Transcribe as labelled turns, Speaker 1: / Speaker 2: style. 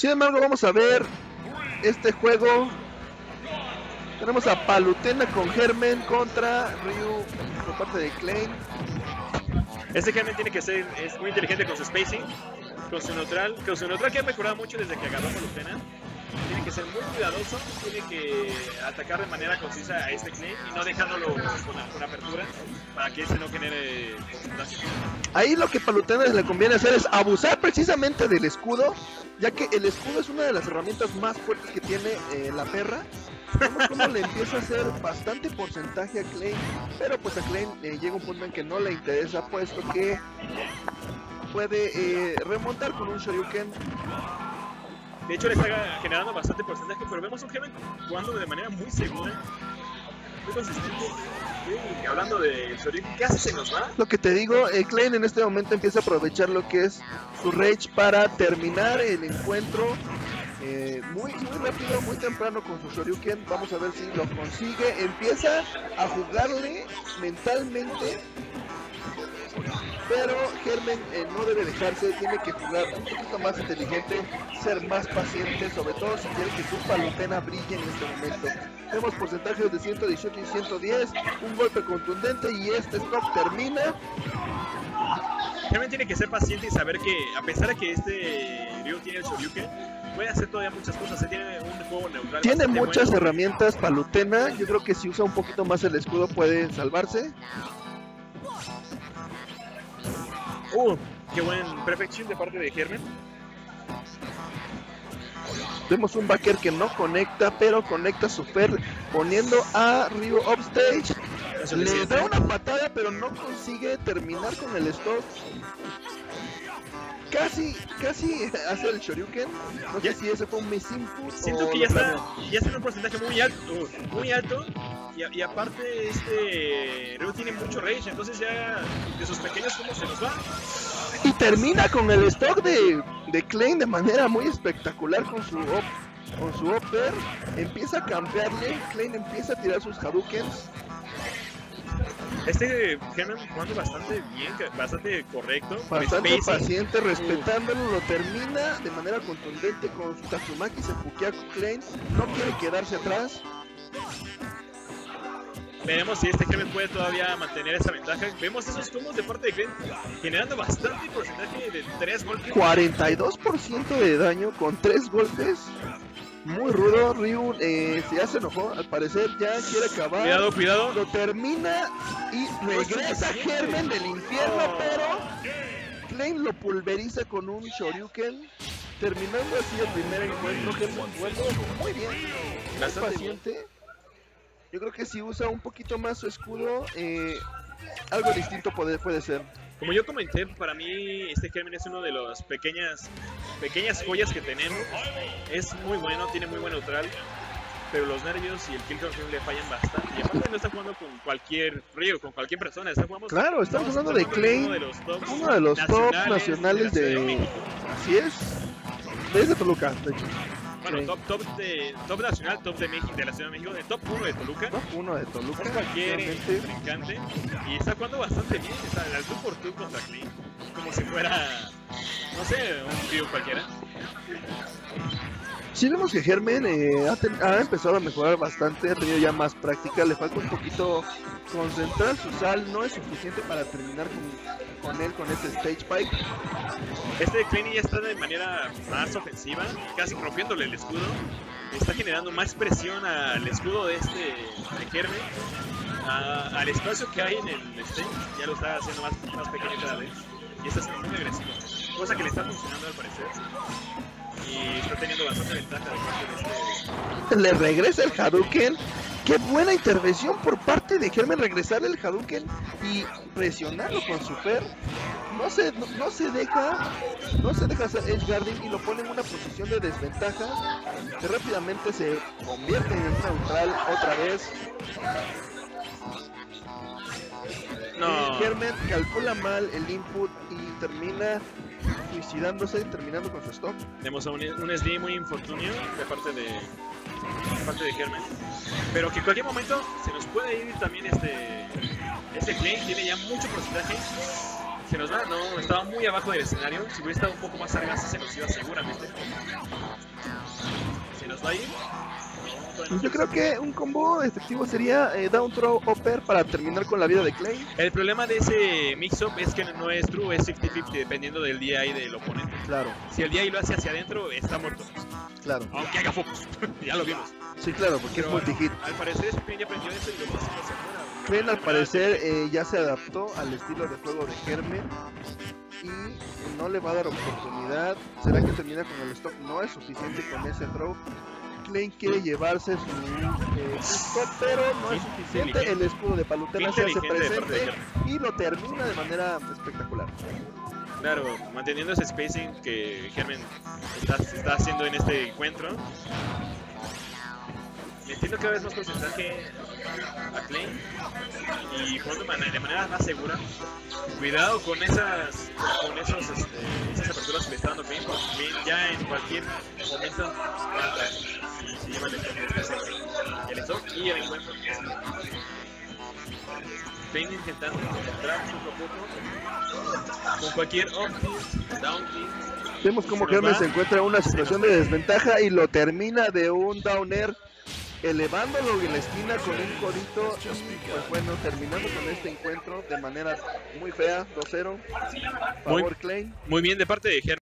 Speaker 1: Sin embargo, vamos a ver este juego. Tenemos a Palutena con Germen contra Ryu por parte de Klein.
Speaker 2: Este Germen tiene que ser es muy inteligente con su spacing, con neutral, que ha mejorado mucho desde que agarró a Palutena. Tiene que ser muy cuidadoso, tiene que atacar de manera concisa a este Klein y no dejándolo con, con apertura para que este no genere.
Speaker 1: Ahí lo que Palutena le conviene hacer es abusar precisamente del escudo, ya que el escudo es una de las herramientas más fuertes que tiene eh, la perra. Vemos cómo le empieza a hacer bastante porcentaje a Klein, pero pues a Klein eh, llega un punto en que no le interesa, puesto que puede eh, remontar con un Shoryuken.
Speaker 2: De hecho, le está generando bastante porcentaje, pero vemos un Heaven jugando de manera muy segura, muy consistente. Y hablando de Shoryuken, ¿qué hace? Se nos va.
Speaker 1: Lo que te digo, eh, Klein en este momento empieza a aprovechar lo que es su Rage para terminar el encuentro eh, muy, muy rápido, muy temprano con su Shoryuken. Vamos a ver si lo consigue. Empieza a jugarle mentalmente. Pero Germen eh, no debe dejarse, tiene que jugar un poquito más inteligente, ser más paciente, sobre todo si quiere que su palutena brille en este momento. Vemos porcentajes de 118 y 110, un golpe contundente y este stop termina.
Speaker 2: Germen tiene que ser paciente y saber que, a pesar de que este Ryu tiene el Shoryuken, puede hacer todavía muchas cosas. Se tiene un juego neutral.
Speaker 1: Tiene muchas
Speaker 2: bueno.
Speaker 1: herramientas palutena, yo creo que si usa un poquito más el escudo puede salvarse.
Speaker 2: Uh, qué buen Perfect Shield de parte de Germen.
Speaker 1: Vemos un backer que no conecta, pero conecta super poniendo a Ryu upstage.
Speaker 2: Eso
Speaker 1: Le da una patada, pero no consigue terminar con el stop. Casi, casi hace el Shoryuken. No sé
Speaker 2: Ya-
Speaker 1: si ese fue un miss
Speaker 2: Siento
Speaker 1: o
Speaker 2: que ya está, ya está en un porcentaje muy alto, muy alto. Y, aparte, este Ryu tiene mucho rage, entonces ya de sus pequeños como se nos va.
Speaker 1: Y termina con el stock de, de Klein de manera muy espectacular con su op, con su upper. Empieza a cambiarle, Klein empieza a tirar sus Hadoukens.
Speaker 2: Este Germen jugando bastante bien, bastante correcto.
Speaker 1: Bastante paciente, respetándolo, lo termina de manera contundente con su Tatsumaki, se pukea con Klein, no quiere quedarse atrás.
Speaker 2: Veremos si este Germen puede todavía mantener esa ventaja. Vemos esos combos de parte de Glenn generando bastante porcentaje de 3 golpes.
Speaker 1: 42% de daño con 3 golpes. Muy rudo, Ryu eh, ya se enojó, al parecer ya quiere acabar.
Speaker 2: Cuidado, cuidado.
Speaker 1: Lo termina y regresa. Germen del infierno,
Speaker 2: Oh.
Speaker 1: pero Klein lo pulveriza con un Shoryuken. Terminando así el primer encuentro, Germen muy bien, muy
Speaker 2: Bastante
Speaker 1: paciente. Yo creo que si usa un poquito más su escudo, eh, algo distinto puede, puede ser.
Speaker 2: Como yo comenté, para mí este Germen es uno de las pequeñas, pequeñas joyas que tenemos. Es muy bueno, tiene muy buen neutral. Pero los nervios y el kill confirm le fallan bastante. Y aparte no está jugando con cualquier Ryu, con cualquier persona. Está jugando,
Speaker 1: Claro, estamos hablando de Klein,
Speaker 2: uno de los top,
Speaker 1: uno de los top nacionales de-
Speaker 2: México.
Speaker 1: Así es. Desde Toluca, de hecho.
Speaker 2: Bueno, top, top, de, top nacional, top de México, de la Ciudad de México, de top 1 de Toluca.
Speaker 1: ¿no? Uno de Toluca.
Speaker 2: No cualquier brincante. Y está jugando bastante bien. Está al tú por tú contra Klein. Como si fuera, no sé, un tío cualquiera.
Speaker 1: Sí vemos que Germen eh, ha, empezado a mejorar bastante, ha tenido ya más práctica, le falta un poquito concentrar su sal, no es suficiente para terminar con, él, con este stage pipe.
Speaker 2: Este Klein ya está de manera más ofensiva, casi rompiéndole el escudo. Está generando más presión al escudo de este de Germen. al espacio que hay en el stage, ya lo está haciendo más, más pequeño cada vez. Y está siendo muy agresivo. Cosa que le está funcionando al parecer. Teniendo bastante ventaja de parte de este.
Speaker 1: Le regresa el Hadouken. Qué buena intervención por parte de Germen regresar el Hadouken y presionarlo con su fer. No se, no, no se deja, no se deja hacer edge guarding y lo pone en una posición de desventaja que rápidamente se convierte en neutral otra vez.
Speaker 2: No.
Speaker 1: Germen calcula mal el input y termina suicidándose, terminando con su stop.
Speaker 2: Tenemos un, un SD muy infortunio de parte de, de de Germen. Pero que en cualquier momento se nos puede ir también este. Este Klein tiene ya mucho porcentaje. Se nos va, no, estaba muy abajo del escenario. Si hubiera estado un poco más arriba, se nos iba seguramente. Va a ir?
Speaker 1: Yo creo que un combo efectivo sería eh, down throw upper para terminar con la vida de Clay.
Speaker 2: El problema de ese mix-up es que no es true, es 50-50 dependiendo del DI del oponente.
Speaker 1: Claro,
Speaker 2: Si el DI lo hace hacia adentro, está muerto.
Speaker 1: claro.
Speaker 2: Aunque haga focus. ya lo vimos.
Speaker 1: Sí, claro, porque es multi-hit.
Speaker 2: Al parecer, ese ya aprendió eso y lo afuera.
Speaker 1: Klen al parecer eh, ya se adaptó al estilo de juego de Germen y no le va a dar oportunidad. ¿Será que termina con el stock? No es suficiente con ese throw. Klein quiere llevarse su eh, stock, pero no es suficiente. El escudo de Palutena se hace presente y lo termina de manera espectacular.
Speaker 2: Claro, manteniendo ese spacing que Germen está, está haciendo en este encuentro. Metiendo cada vez más porcentaje a Klein y jugando de manera más segura. Cuidado con esas con esos, este, esas aperturas que le está dando Klein, porque ya en cualquier momento y se lleva el stock, el stock y el encuentro. Klein intentando encontrar poco a poco con cualquier up down.
Speaker 1: Vemos Germen
Speaker 2: va.
Speaker 1: se encuentra en una situación de desventaja y lo termina de un downer, elevándolo en la esquina con un codito. Y pues bueno, terminando con este encuentro de manera muy fea, 2-0. Favor Klein.
Speaker 2: Muy bien de parte de Germen.